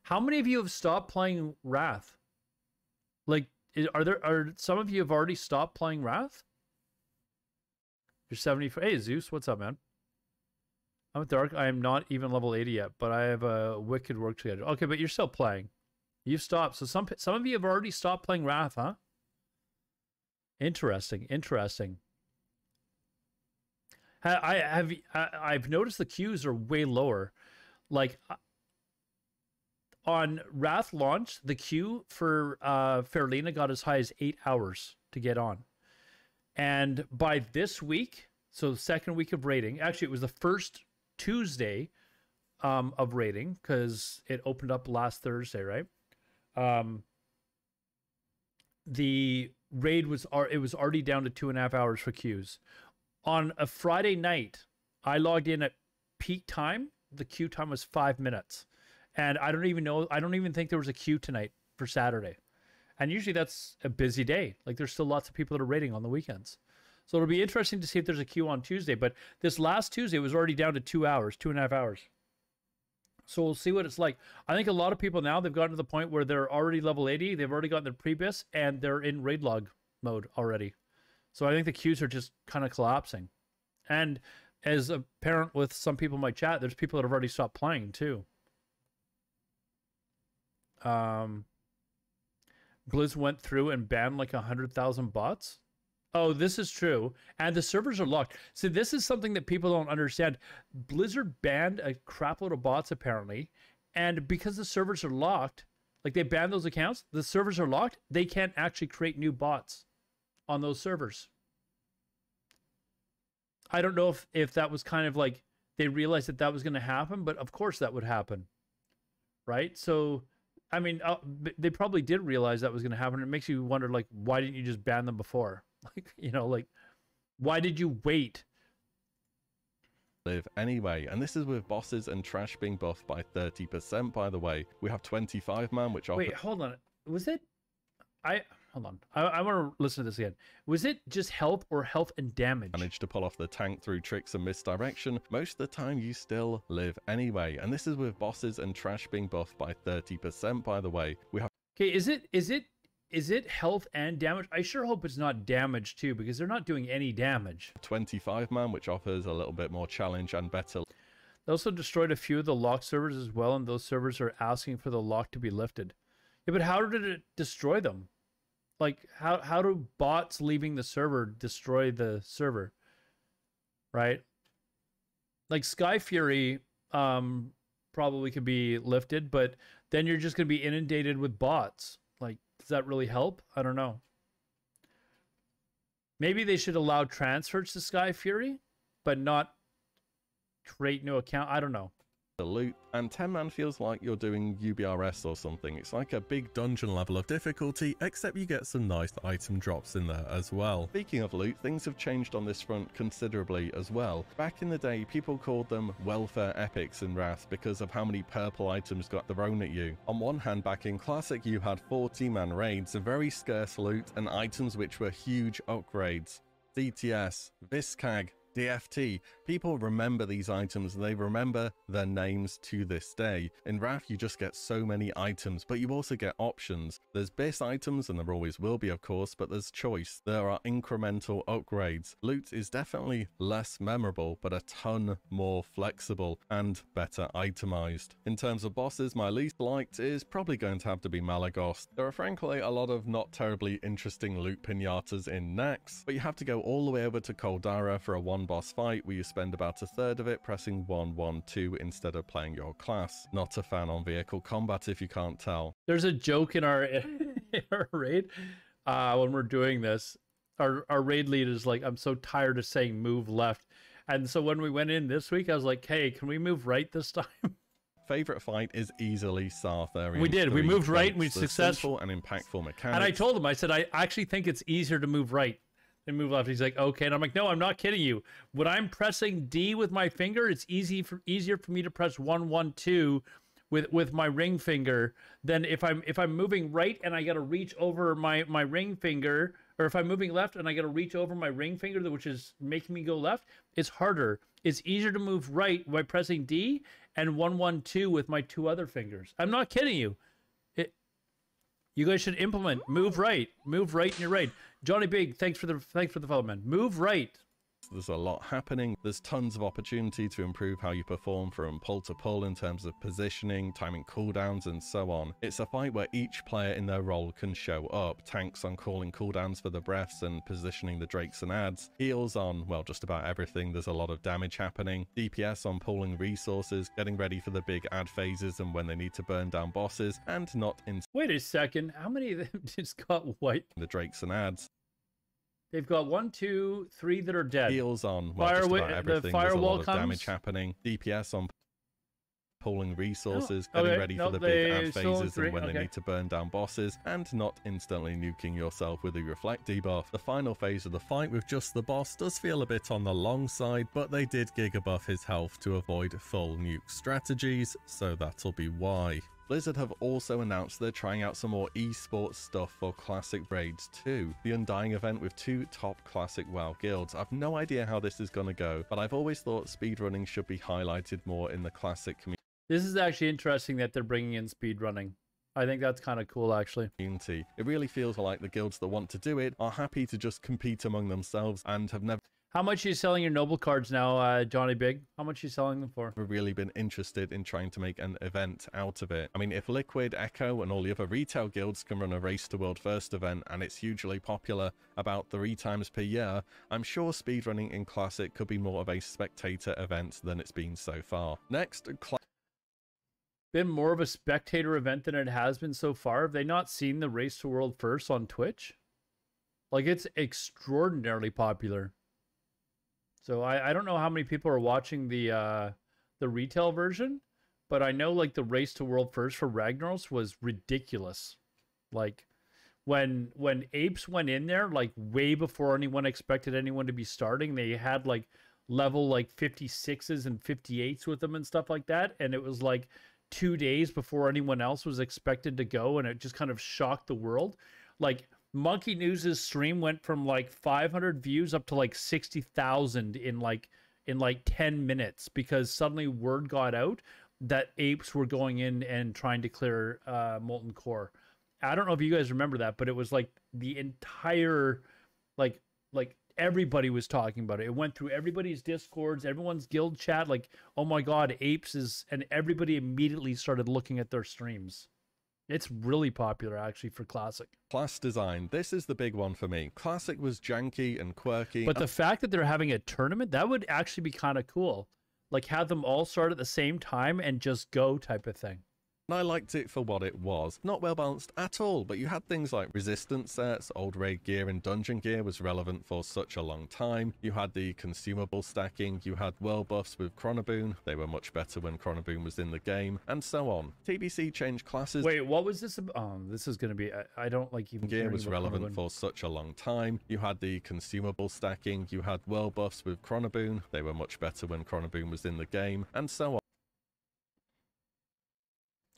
How many of you have stopped playing Wrath? Like, are there are some of you have already stopped playing Wrath? You're seventy five. Hey, Zeus, what's up, man? I'm Dark. I am not even level 80 yet, but I have a wicked work schedule. Okay, but you're still playing. You've stopped. So some some of you have already stopped playing Wrath, huh? Interesting. Interesting. I have I've noticed the queues are way lower. Like on Wrath launch, the queue for uh, Faerlina got as high as eight hours to get on. And by this week, so the second week of rating, actually, it was the first Tuesday um, of rating because it opened up last Thursday, right? Um, the raid was it was already down to two and a half hours for queues. On a Friday night, I logged in at peak time. The queue time was five minutes. And I don't even know, I don't even think there was a queue tonight for Saturday. And usually that's a busy day. Like there's still lots of people that are raiding on the weekends. So it'll be interesting to see if there's a queue on Tuesday. But this last Tuesday was already down to two hours, two and a half hours. So we'll see what it's like. I think a lot of people now they've gotten to the point where they're already level 80, they've already gotten their pre-BiS, and they're in raid log mode already. So I think the queues are just kind of collapsing. And as apparent with some people in my chat, there's people that have already stopped playing too. Um, Blizz went through and banned like a hundred thousand bots. Oh, this is true. And the servers are locked. See, this is something that people don't understand. Blizzard banned a crapload of bots apparently. And because the servers are locked, like they banned those accounts, the servers are locked, they can't actually create new bots on those servers. I don't know if, if that was kind of like they realized that that was going to happen, but of course that would happen. Right? So I mean, uh, they probably did realize that was going to happen. It makes you wonder, like, why didn't you just ban them before? Like, you know, like, why did you wait? Live anyway, and this is with bosses and trash being buffed by 30%, by the way. We have 25 man, which Wait, hold on. Was it? I hold on. I, I want to listen to this again. Was it just health or health and damage? Managed to pull off the tank through tricks and misdirection. Most of the time, you still live anyway. And this is with bosses and trash being buffed by 30%, by the way. We have. Okay, is it is it is it health and damage? I sure hope it's not damage too, because they're not doing any damage. 25 man, which offers a little bit more challenge and better. They also destroyed a few of the lock servers as well, and those servers are asking for the lock to be lifted. Yeah, but how did it destroy them? like how how do bots leaving the server destroy the server right like Skyfury um probably could be lifted but then you're just going to be inundated with bots does that really help? I don't know. Maybe they should allow transfers to Skyfury but not create new account. I don't know the loot, and 10 man feels like you're doing UBRS or something. It's like a big dungeon level of difficulty, except you get some nice item drops in there as well. Speaking of loot, things have changed on this front considerably as well. Back in the day, people called them welfare epics in Wrath because of how many purple items got thrown at you. On one hand, back in Classic, you had 40 man raids, a very scarce loot, and items which were huge upgrades. DTS, Vis'kag, DFT. People remember these items, they remember their names to this day. In Wrath, you just get so many items, but you also get options. There's base items, and there always will be, of course, but there's choice. There are incremental upgrades. Loot is definitely less memorable, but a ton more flexible and better itemized. In terms of bosses, my least liked is probably going to have to be Malygos. There are frankly a lot of not terribly interesting loot pinatas in Naxx, but you have to go all the way over to Coldarra for a one boss fight where you spend about a third of it pressing 112 instead of playing your class. Not a fan on vehicle combat if you can't tell. There's a joke in our, in our raid uh, when we're doing this. Our, our raid lead is like, I'm so tired of saying move left. And so when we went in this week, I was like, hey, can we move right this time? Favorite fight is easily Sartharion. We did. We moved right. And we successful and impactful mechanics. And I told him, I said, I actually think it's easier to move right than move left. He's like, okay. And I'm like, no, I'm not kidding you. When I'm pressing D with my finger, it's easy for easier for me to press one, one, two with with my ring finger than if I'm if I'm moving right and I got to reach over my my ring finger or if I'm moving left and I got to reach over my ring finger, which is making me go left, it's harder. It's easier to move right by pressing D and 112 with my two other fingers. I'm not kidding you. It, you guys should implement move right, move right and you're right. Johnny Big, thanks for the thanks for the follow, man. Move right. There's a lot happening. There's tons of opportunity to improve how you perform from pull to pull in terms of positioning, timing cooldowns, and so on. It's a fight where each player in their role can show up. Tanks on calling cooldowns for the breaths and positioning the drakes and ads. Heals on, well, just about everything. There's a lot of damage happening. DPS on pulling resources, getting ready for the big ad phases and when they need to burn down bosses, and not in. Wait a second. How many of them just got white? The drakes and ads. They've got one, two, three that are dead. Heals on well, Fire, just everything. The firewall There's a lot of comes. damage happening. DPS on pulling oh, resources, oh, getting ready nope, for the big ad phases and when okay. they need to burn down bosses, and not instantly nuking yourself with a reflect debuff. The final phase of the fight with just the boss does feel a bit on the long side, but they did gigabuff his health to avoid full nuke strategies, so that'll be why. Blizzard have also announced they're trying out some more esports stuff for Classic Raids 2, the Undying event with two top Classic WoW guilds. I've no idea how this is going to go, but I've always thought speedrunning should be highlighted more in the Classic community. This is actually interesting that they're bringing in speedrunning. I think that's kind of cool, actually. It really feels like the guilds that want to do it are happy to just compete among themselves and have never how much are you selling your noble cards now, uh, Johnny Big? How much are you selling them for? We've really been interested in trying to make an event out of it. I mean, if Liquid, Echo, and all the other retail guilds can run a Race to World First event and it's hugely popular about three times per year, I'm sure speedrunning in Classic could be more of a spectator event than it's been so far. Next, been more of a spectator event than it has been so far. Have they not seen the Race to World First on Twitch? Like, it's extraordinarily popular. So I, I don't know how many people are watching the uh, the retail version, but I know like the race to world first for Ragnaros was ridiculous. Like when when apes went in there, like way before anyone expected anyone to be starting, they had like level like 56s and 58s with them and stuff like that. And it was like two days before anyone else was expected to go, and it just kind of shocked the world. Like Monkey News's stream went from like 500 views up to like 60,000 in like in like 10 minutes because suddenly word got out that apes were going in and trying to clear uh, molten core. I don't know if you guys remember that, but it was like the entire like like everybody was talking about it. It went through everybody's discords, everyone's guild chat like, "Oh my god, apes is..." and everybody immediately started looking at their streams. It's really popular actually for classic. Class design. This is the big one for me. Classic was janky and quirky. But the fact that they're having a tournament, that would actually be kind of cool. Like have them all start at the same time and just go type of thing and I liked it for what it was. Not well balanced at all, but you had things like resistance sets, old raid gear and dungeon gear was relevant for such a long time. You had the consumable stacking, you had world buffs with Chronoboon, they were much better when Chronoboon was in the game, and so on. TBC changed classes. Wait, what was this? Oh, this is going to be, I, I, don't like even Gear was relevant for such a long time. You had the consumable stacking, you had world buffs with Chronoboon, they were much better when Chronoboon was in the game, and so on.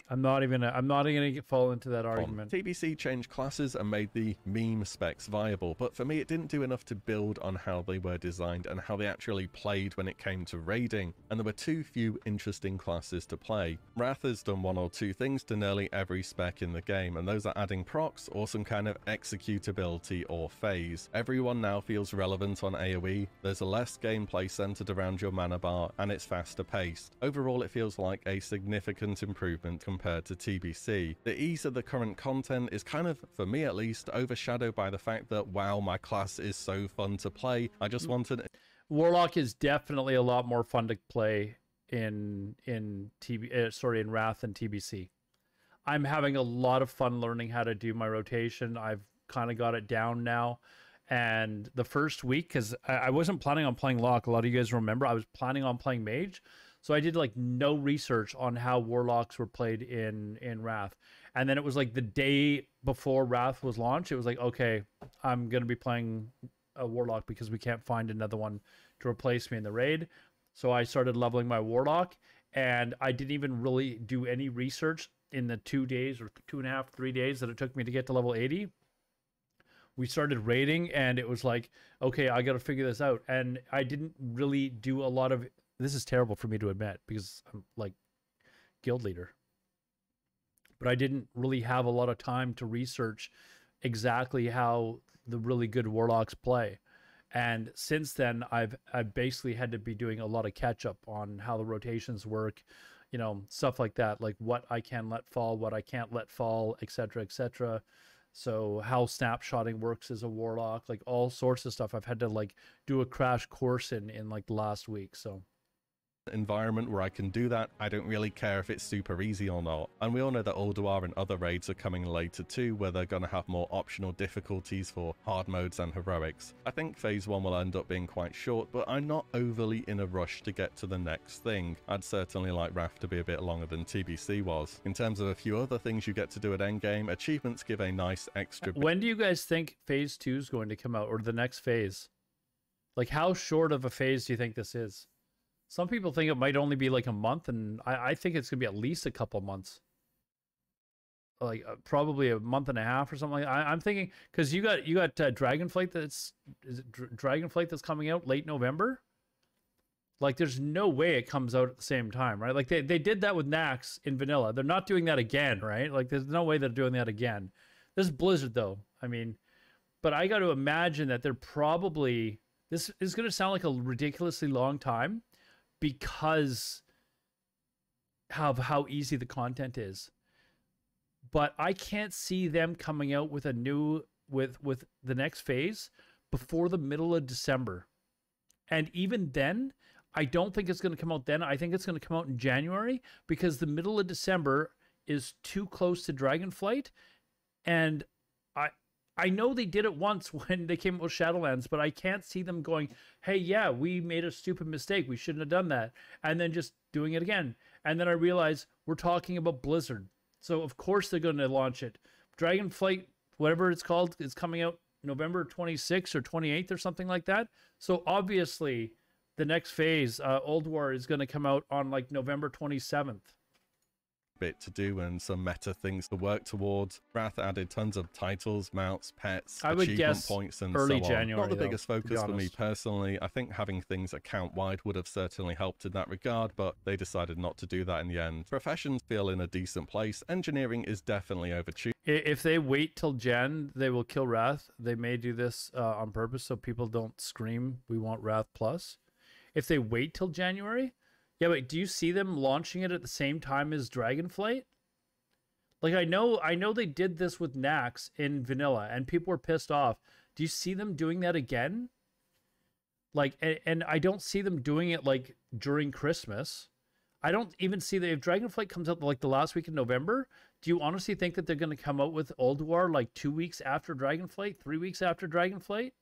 I'm not even. I'm not even gonna fall into that argument. TBC changed classes and made the meme specs viable, but for me, it didn't do enough to build on how they were designed and how they actually played when it came to raiding. And there were too few interesting classes to play. Wrath has done one or two things to nearly every spec in the game, and those are adding procs or some kind of executability or phase. Everyone now feels relevant on AoE. There's a less gameplay centered around your mana bar, and it's faster paced. Overall, it feels like a significant improvement compared to TBC. The ease of the current content is kind of, for me at least, overshadowed by the fact that wow, my class is so fun to play. I just wanted Warlock is definitely a lot more fun to play in in TB uh, sorry in Wrath and TBC. I'm having a lot of fun learning how to do my rotation. I've kind of got it down now. And the first week, because I, I wasn't planning on playing Lock, a lot of you guys remember, I was planning on playing Mage. So I did like no research on how warlocks were played in in Wrath. And then it was like the day before Wrath was launched, it was like, okay, I'm going to be playing a warlock because we can't find another one to replace me in the raid. So I started leveling my warlock and I didn't even really do any research in the two days or two and a half, three days that it took me to get to level 80 we started raiding and it was like okay i gotta figure this out and i didn't really do a lot of this is terrible for me to admit because i'm like guild leader but i didn't really have a lot of time to research exactly how the really good warlocks play and since then i've i basically had to be doing a lot of catch up on how the rotations work you know stuff like that like what i can let fall what i can't let fall etc etc so how snapshotting works as a warlock, like all sorts of stuff. I've had to like do a crash course in in like the last week. So environment where I can do that, I don't really care if it's super easy or not. And we all know that Ulduar and other raids are coming later too, where they're going to have more optional difficulties for hard modes and heroics. I think phase 1 will end up being quite short, but I'm not overly in a rush to get to the next thing. I'd certainly like Wrath to be a bit longer than TBC was. In terms of a few other things you get to do at endgame, achievements give a nice extra... When do you guys think phase 2 is going to come out, or the next phase? Like, how short of a phase do you think this is? Some people think it might only be like a month, and I, I think it's gonna be at least a couple months. Like uh, probably a month and a half or something. Like I, am thinking because you got you got uh, Dragonflight that's is it Dr- Dragonflight that's coming out late November. Like there's no way it comes out at the same time, right? Like they, they did that with Naxx in vanilla. They're not doing that again, right? Like there's no way they're doing that again. This is Blizzard though. I mean, but I got to imagine that they're probably this is going to sound like a ridiculously long time because of how easy the content is. But I can't see them coming out with a new with with the next phase before the middle of December. And even then, I don't think it's going to come out then. I think it's going to come out in January because the middle of December is too close to Dragonflight and I know they did it once when they came up with Shadowlands, but I can't see them going, hey, yeah, we made a stupid mistake. We shouldn't have done that. And then just doing it again. And then I realize we're talking about Blizzard. So, of course, they're going to launch it. Dragonflight, whatever it's called, is coming out November 26th or 28th or something like that. So, obviously, the next phase, uh, War, is going to come out on like November 27th bit to do and some meta things to work towards. Wrath added tons of titles, mounts, pets, I would achievement points, and early so on. January, Not the though, biggest focus for me personally. I think having things account wide would have certainly helped in that regard, but they decided not to do that in the end. Professions feel in a decent place. Engineering is definitely overtuned. If they wait till Jan, they will kill Wrath. They may do this uh, on purpose so people don't scream, "We want Wrath Plus." If they wait till January, yeah, wait, do you see them launching it at the same time as Dragonflight? Like I know I know they did this with Nax in vanilla and people were pissed off. Do you see them doing that again? Like and, and I don't see them doing it like during Christmas. I don't even see that if Dragonflight comes out like the last week in November, do you honestly think that they're going to come out with Ulduar like 2 weeks after Dragonflight, 3 weeks after Dragonflight?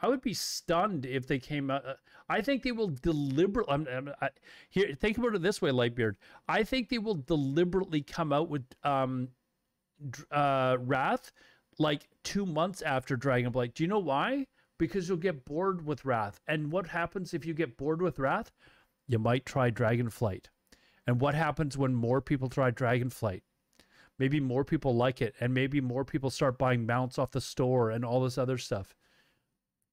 I would be stunned if they came out. Uh, I think they will deliberately. I'm, I'm, here, think about it this way, Lightbeard. I think they will deliberately come out with um, uh, Wrath like two months after Dragonblight. Do you know why? Because you'll get bored with Wrath. And what happens if you get bored with Wrath? You might try Dragonflight. And what happens when more people try Dragonflight? Maybe more people like it, and maybe more people start buying mounts off the store and all this other stuff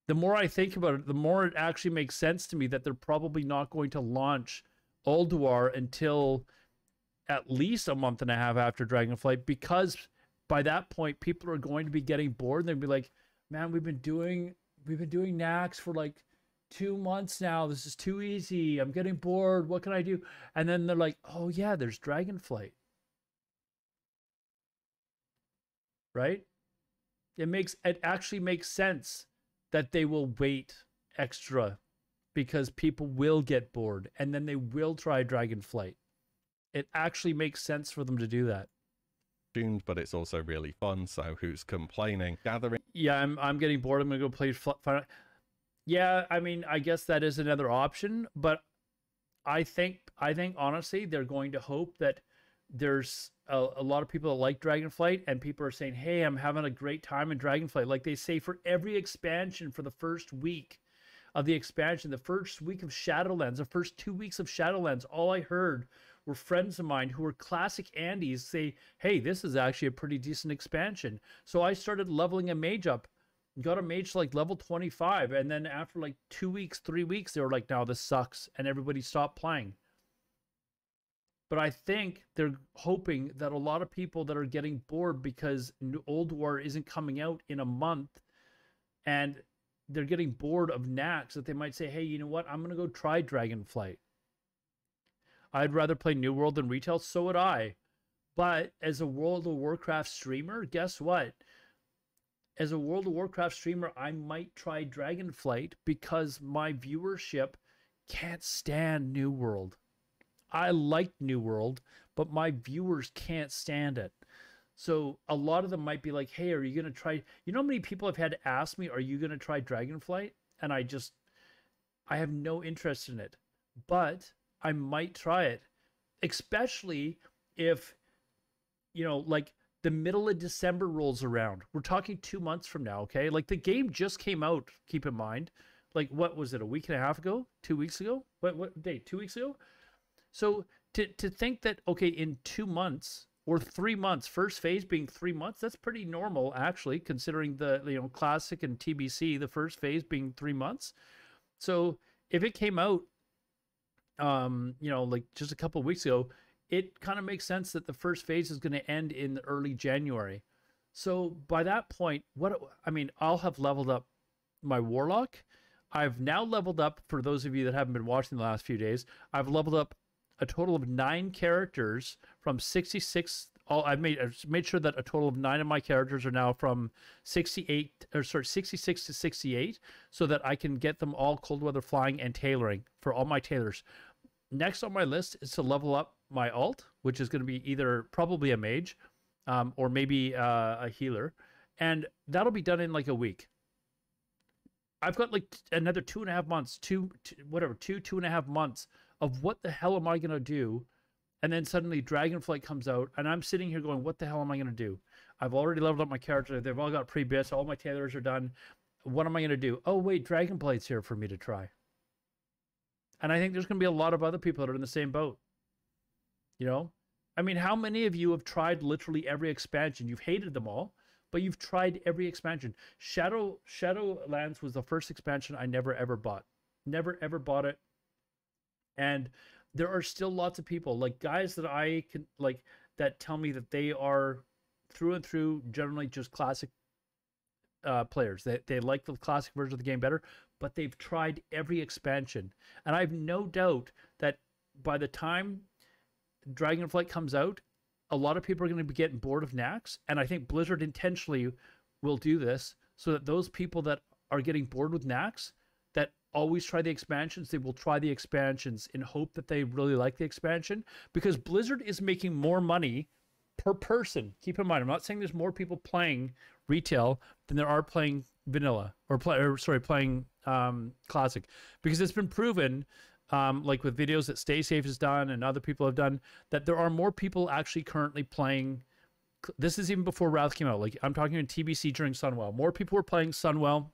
the more I think about it, the more it actually makes sense to me that they're probably not going to launch Ulduar until at least a month and a half after Dragonflight because by that point people are going to be getting bored and they'll be like, man, we've been doing we've been doing Naxx for like two months now. This is too easy. I'm getting bored. What can I do? And then they're like, oh yeah, there's Dragonflight. Right? It makes it actually makes sense that they will wait extra because people will get bored and then they will try Dragonflight. It actually makes sense for them to do that. Tuned, But it's also really fun. So who's complaining? Gathering. Yeah, I'm. I'm getting bored. I'm gonna go play. Fl- yeah, I mean, I guess that is another option. But I think I think honestly they're going to hope that there's a, a, lot of people that like Dragonflight and people are saying, "Hey, I'm having a great time in Dragonflight." Like they say for every expansion for the first week of the expansion, the first week of Shadowlands, the first 2 weeks of Shadowlands, all I heard were friends of mine who were classic Andys say, "Hey, this is actually a pretty decent expansion." So I started leveling a mage up got a mage like level 25 and then after like two weeks three weeks they were like now this sucks and everybody stopped playing but i think they're hoping that a lot of people that are getting bored because Ulduar isn't coming out in a month and they're getting bored of nax that they might say hey you know what? I'm going to go try dragonflight. I'd rather play new world than retail so would i. But as a world of warcraft streamer guess what? As a World of Warcraft streamer, I might try Dragonflight because my viewership can't stand New World. I like New World, but my viewers can't stand it. So a lot of them might be like, "Hey, are you going to try You know how many people have had to ask me, "Are you going to try Dragonflight?" And I just I have no interest in it. But I might try it, especially if you know, like the middle of December rolls around. We're talking two months from now, okay? Like the game just came out, keep in mind. Like what was it, a week and a half ago? Two weeks ago? What what day? Two weeks ago? So to to think that okay, in two months or three months, first phase being three months, that's pretty normal actually, considering the you know classic and TBC, the first phase being three months. So if it came out um, you know, like just a couple weeks ago, it kind of makes sense that the first phase is going to end in early January. So by that point, what I mean, I'll have leveled up my warlock. I've now leveled up for those of you that haven't been watching the last few days. I've leveled up a total of nine characters from 66 all I've made I've made sure that a total of nine of my characters are now from 68 or sorry 66 to 68 so that I can get them all cold weather flying and tailoring for all my tailors. Next on my list is to level up my alt, which is going to be either probably a mage um, or maybe uh, a healer. And that'll be done in like a week. I've got like another two and a half months, two, two whatever, two, two and a half months of what the hell am I going to do? And then suddenly Dragonflight comes out, and I'm sitting here going, what the hell am I going to do? I've already leveled up my character. They've all got pre-BiS. All my tailors are done. What am I going to do? Oh, wait, Dragonblade's here for me to try. And I think there's going to be a lot of other people that are in the same boat. You know, I mean, how many of you have tried literally every expansion? You've hated them all, but you've tried every expansion. Shadow Shadowlands was the first expansion I never ever bought. Never ever bought it. And there are still lots of people, like guys that I can like that tell me that they are through and through generally just classic uh, players. They they like the classic version of the game better, but they've tried every expansion. And I have no doubt that by the time Dragonflight comes out, a lot of people are going to be getting bored of Nax, and I think Blizzard intentionally will do this so that those people that are getting bored with Nax, always try the expansions, they will try the expansions in hope that they really like the expansion because Blizzard is making more money per person. Keep in mind, I'm not saying there's more people playing retail than there are playing vanilla or play or sorry playing um, classic because it's been proven um, like with videos that Stay Safe has done and other people have done, that there are more people actually currently playing. This is even before Wrath came out. Like I'm talking in TBC during Sunwell. More people were playing Sunwell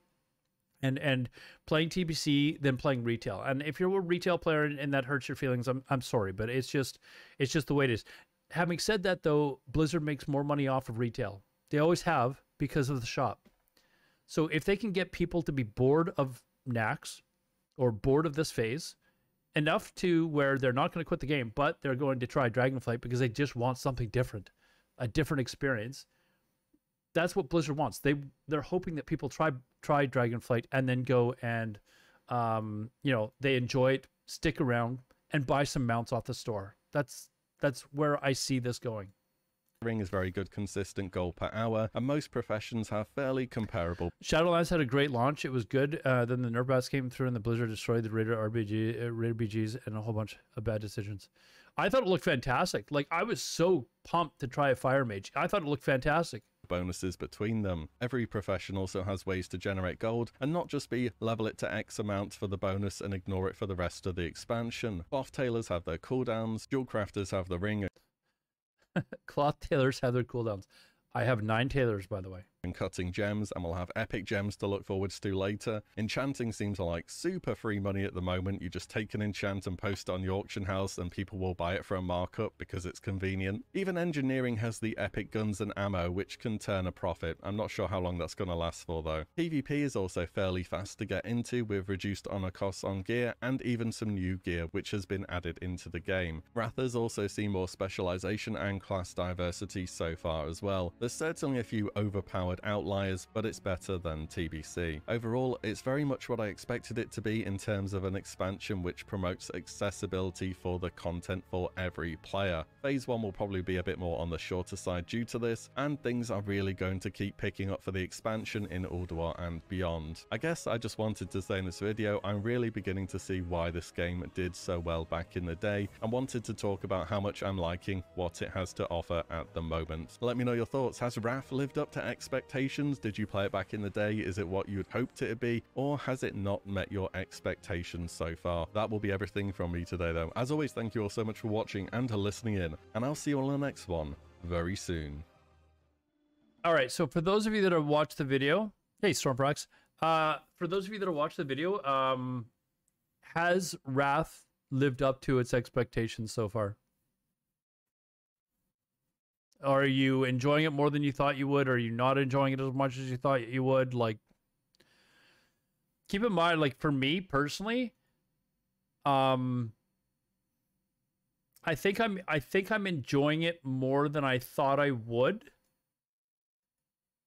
and and playing TBC than playing retail. And if you're a retail player and, and that hurts your feelings, I'm I'm sorry, but it's just it's just the way it is. Having said that though, Blizzard makes more money off of retail. They always have because of the shop. So if they can get people to be bored of Nax or bored of this phase, enough to where they're not going to quit the game, but they're going to try Dragonflight because they just want something different, a different experience. That's what Blizzard wants. They they're hoping that people try try Dragonflight and then go and um, you know, they enjoy it, stick around and buy some mounts off the store. That's that's where I see this going. Ring is very good, consistent goal per hour, and most professions have fairly comparable. Shadowlands had a great launch. It was good. Uh, then the Nerfbats came through, and the Blizzard destroyed the Raider RBG, uh, Raider BGs, and a whole bunch of bad decisions. I thought it looked fantastic. Like I was so pumped to try a fire mage. I thought it looked fantastic bonuses between them. Every profession also has ways to generate gold and not just be level it to X amount for the bonus and ignore it for the rest of the expansion. Cloth tailors have their cooldowns, jewel crafters have the ring. Cloth tailors have their cooldowns. I have nine tailors, by the way and cutting gems, and we'll have epic gems to look forwards to later. Enchanting seems like super free money at the moment. You just take an enchant and post it on the auction house, and people will buy it for a markup because it's convenient. Even engineering has the epic guns and ammo, which can turn a profit. I'm not sure how long that's going to last for though. PvP is also fairly fast to get into with reduced honor costs on gear and even some new gear which has been added into the game. Wrathers also see more specialization and class diversity so far as well. There's certainly a few overpowered outliers, but it's better than TBC. Overall, it's very much what I expected it to be in terms of an expansion which promotes accessibility for the content for every player. Phase 1 will probably be a bit more on the shorter side due to this, and things are really going to keep picking up for the expansion in Ulduar and beyond. I guess I just wanted to say in this video, I'm really beginning to see why this game did so well back in the day, and wanted to talk about how much I'm liking what it has to offer at the moment. Let me know your thoughts. Has Wrath lived up to expectations? Expectations? Did you play it back in the day? Is it what you had hoped it to be? Or has it not met your expectations so far? That will be everything from me today though. As always, thank you all so much for watching and for listening in. And I'll see you all in the next one very soon. All right, so for those of you that have watched the video, hey Stormprox, uh, for those of you that have watched the video, um, has Wrath lived up to its expectations so far? Are you enjoying it more than you thought you would? Are you not enjoying it as much as you thought you would? Like, keep in mind, like for me personally, um, I think I'm I think I'm enjoying it more than I thought I would.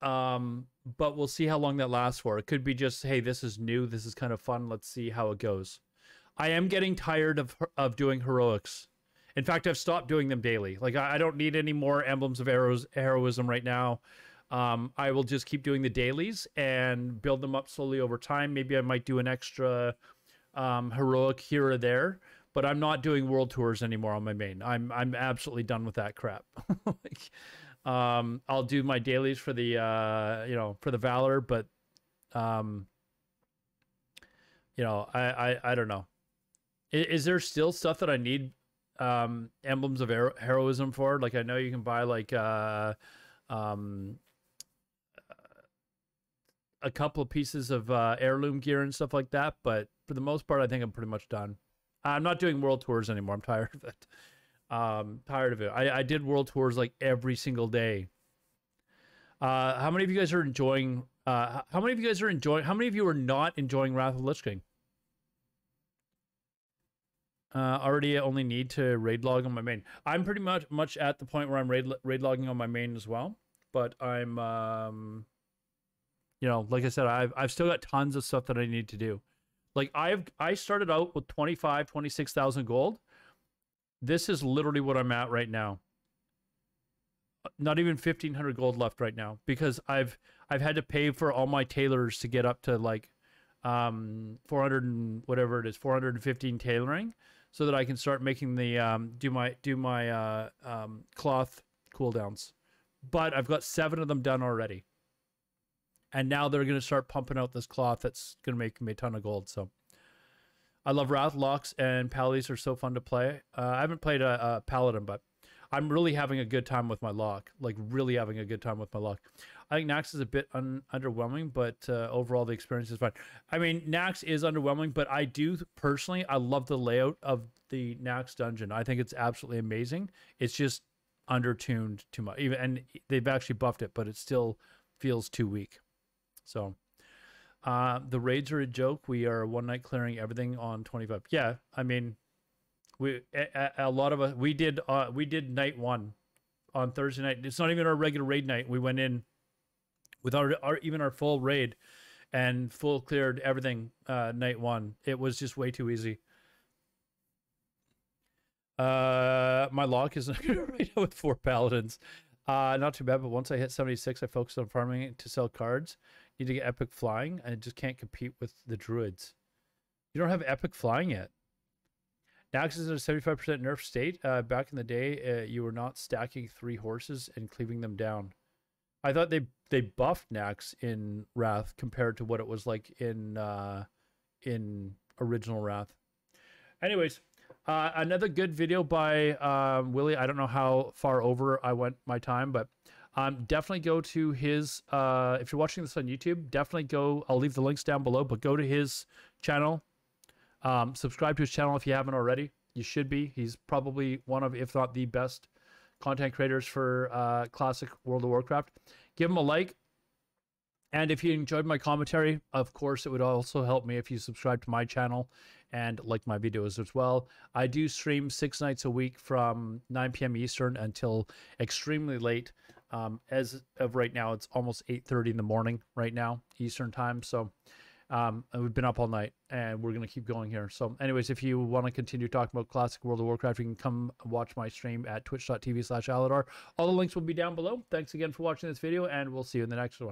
Um, but we'll see how long that lasts for. It could be just, hey, this is new, this is kind of fun. Let's see how it goes. I am getting tired of of doing heroics. In fact, I've stopped doing them daily. Like I, I don't need any more emblems of heroes, heroism right now. Um, I will just keep doing the dailies and build them up slowly over time. Maybe I might do an extra um, heroic here or there, but I'm not doing world tours anymore on my main. I'm I'm absolutely done with that crap. like, um, I'll do my dailies for the uh, you know for the valor, but um, you know I I, I don't know. Is, is there still stuff that I need um, emblems of hero- heroism for. Like I know you can buy like uh, um, a couple of pieces of uh, heirloom gear and stuff like that, but for the most part, I think I'm pretty much done. I'm not doing world tours anymore. I'm tired of it. Um, tired of it. I, I did world tours like every single day. Uh, how many of you guys are enjoying? Uh, how many of you guys are enjoying? How many of you are not enjoying Wrath of Lich King? Uh, already only need to raid log on my main. I'm pretty much much at the point where I'm raid raid logging on my main as well. But I'm, um, you know, like I said, I've I've still got tons of stuff that I need to do. Like I've I started out with 25, 26,000 gold. This is literally what I'm at right now. Not even 1500 gold left right now because I've I've had to pay for all my tailors to get up to like um 400 and whatever it is 415 tailoring so that I can start making the um, do my do my uh, um, cloth cooldowns. But I've got seven of them done already, and now they're going to start pumping out this cloth that's going to make me a ton of gold. So I love Wrath locks and Pallies are so fun to play. Uh, I haven't played a, a Paladin, but I'm really having a good time with my lock. Like really having a good time with my lock. I think Nax is a bit un- underwhelming, but uh, overall the experience is fine. I mean, Nax is underwhelming, but I do personally I love the layout of the Nax dungeon. I think it's absolutely amazing. It's just undertuned too much. Even and they've actually buffed it, but it still feels too weak. So uh, the raids are a joke. We are one night clearing everything on 25. Yeah, I mean, we a, a lot of us we did uh, we did night one on Thursday night. It's not even our regular raid night. We went in with our, our even our full raid and full cleared everything uh, night one. It was just way too easy. Uh, my lock is right now with four paladins. Uh, not too bad, but once I hit 76, I focused on farming to sell cards. Need to get epic flying. I just can't compete with the druids. You don't have epic flying yet. Naxx is in a 75% nerf state. Uh, back in the day, uh, you were not stacking three horses and cleaving them down. I thought they they buffed Nax in Wrath compared to what it was like in uh, in original Wrath. Anyways, uh, another good video by um, WillE. I don't know how far over I went my time, but um, definitely go to his. Uh, if you're watching this on YouTube, definitely go. I'll leave the links down below, but go to his channel. Um, subscribe to his channel if you haven't already. You should be. He's probably one of, if not the best, content creators for uh, classic World of Warcraft. Give him a like. And if you enjoyed my commentary, of course, it would also help me if you subscribe to my channel and like my videos as well. I do stream six nights a week from 9 p.m. Eastern until extremely late. Um, as of right now, it's almost 8:30 in the morning right now Eastern time. So um, we've been up all night, and we're gonna keep going here. So, anyways, if you want to continue talking about classic World of Warcraft, you can come watch my stream at twitch.tv/alodar. All the links will be down below. Thanks again for watching this video, and we'll see you in the next one.